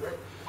right?